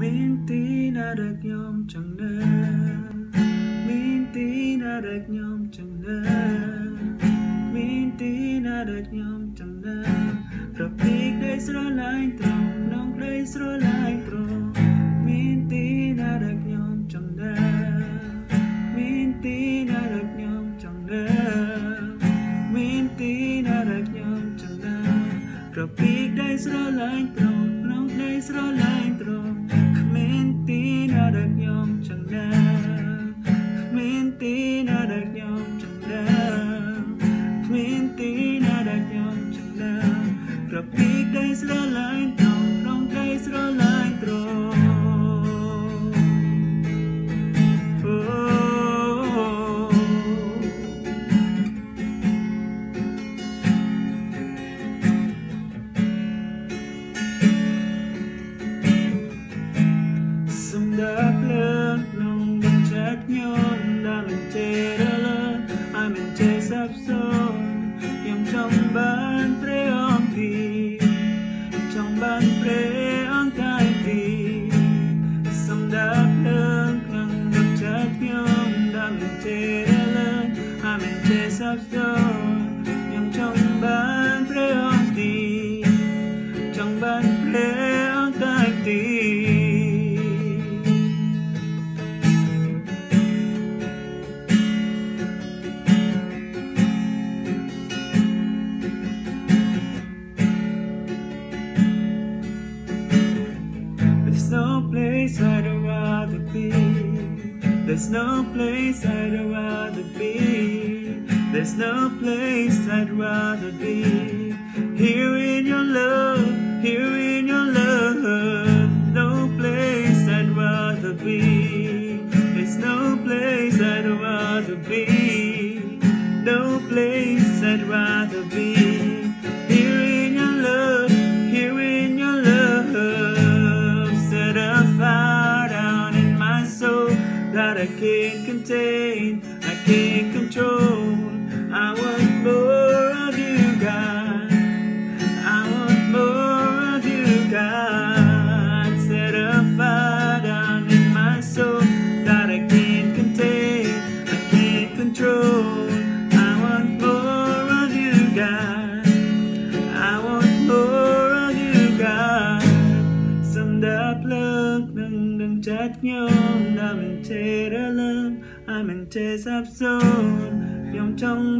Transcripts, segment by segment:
មានទីណាដែលខ្ញុំចង់នៅមានទីណាដែលខ្ញុំចង់នៅមានទីណាដែលខ្ញុំចង់នៅប្រពីកដែលស្រឡាញ់ត្រង់ក្នុងក្ដីស្រឡាញ់ត្រង់មានទីណាដែលខ្ញុំចង់នៅមានទីណាដែលខ្ញុំចង់នៅមានទីណាដែលខ្ញុំចង់នៅប្រពីកដែលស្រឡាញ់ត្រង់ក្នុងក្ដីស្រឡាញ់ត្រង់ ដែលមិនចេះរលឹងឲ្យមិនចេះសាប់សូន្យខ្ញុំចង់បានព្រះអង្គទីចង់បានព្រះអង្គកាយទី There's no place I'd rather be. There's no place I'd rather be. There's no place I'd rather be. Here in your love, here in your love. No place I'd rather be. There's no place I'd rather be.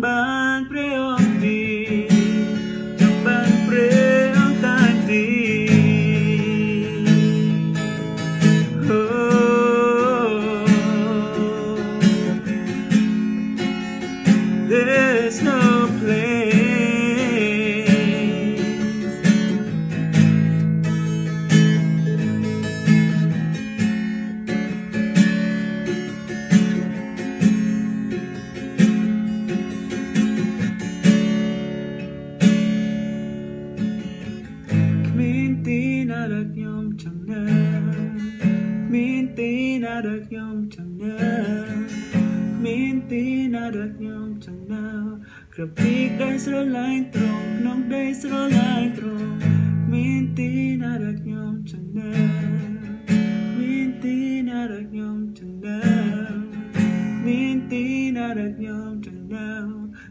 បានព្រះអង្គទីចង់បានព្រះអង្គតាំងទី Oh, there's no tin à được nhom chẳng nơ Mean tin à được nhom chẳng nơ Mean tin à được nhom chẳng nơ ក្របពីកដែលស្រឡាញ់ត្រង់ក្នុងដីស្រឡាញ់ត្រង់មានទីណាដែលខ្ញុំចង់នៅមានទីណាដែលខ្ញុំចង់នៅមានទីណាដែលខ្ញុំចង់នៅ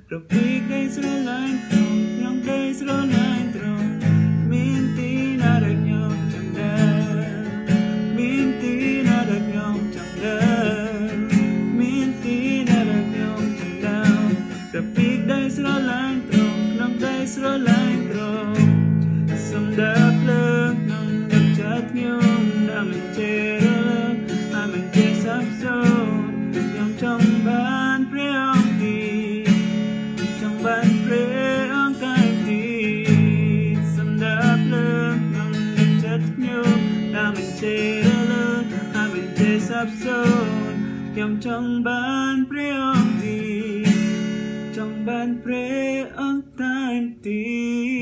ក្របពីកដែលស្រឡាញ់ត្រង់ក្នុងដីស្រឡាញ់ត្រង់ through, long days roll line through. Some dark look, none of chat new, I'm in jail, I'm in case of zone. Young Chong Ban pray on thee, Chong Ban pray on kind thee. Some dark look, none of chat new, I'm in jail, I'm in case of zone. Young Chong Ban pray on thee. trong ban pre Siyempre ang tanti